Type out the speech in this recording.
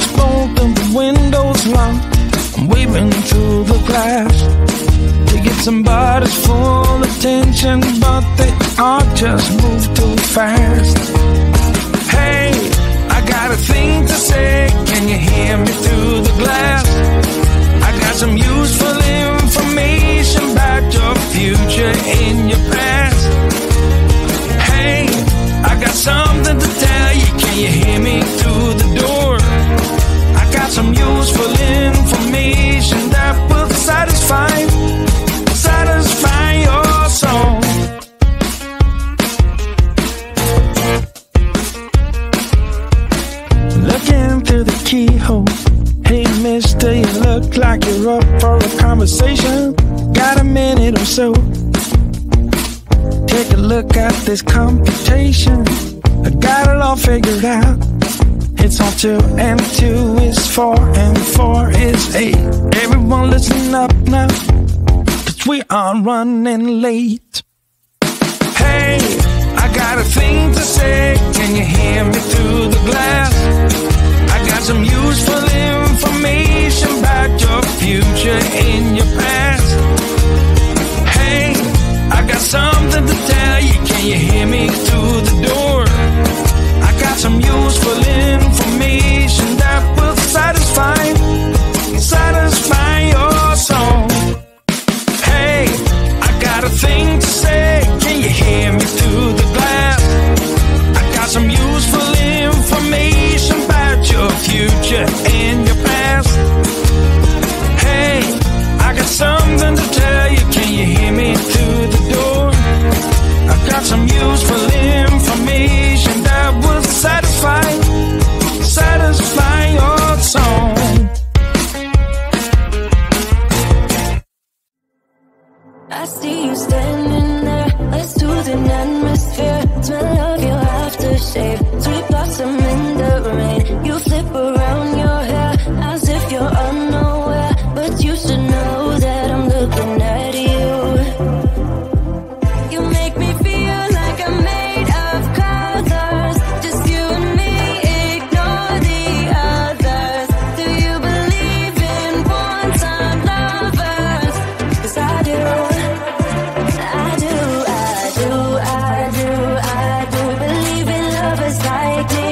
the door is the window's locked. I'm waving through the glass to get somebody's full attention, but they all just move too fast. Hey, I got a thing to say. Can you hear me through the glass? I got some useful information about your future in your past. Look like you're up for a conversation. Got a minute or so. Take a look at this computation. I got it all figured out. It's all two and two is four and four is eight. Everyone listen up now. Cause we are running late. Hey, I got a thing to say. Can you hear me through Can you hear me was like